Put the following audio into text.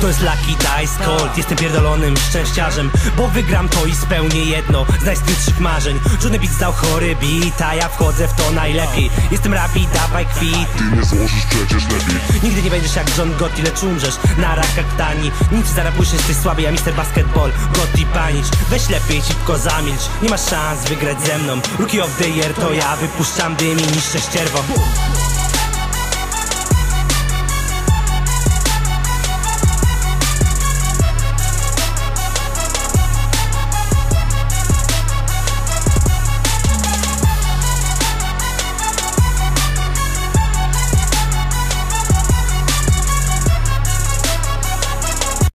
To jest Lucky Dice Cold. Jestem pierdolonym szczęściarzem Bo wygram to i spełnię jedno z najskrytszych marzeń. Johnny Beat zdał chory beat A ja wchodzę w to najlepiej. Jestem rapi, dawaj kwit. Ty nie złożysz przecież lepiej. Nigdy nie będziesz jak John Gotti, lecz umrzesz na rakach tani Nic zarabujesz, jesteś słaby, ja Mr. Basketball. Gotti panicz, weź lepiej szybko zamilcz. Nie masz szans wygrać ze mną. Rookie of the year to ja, wypuszczam dym i niszczę ścierwo.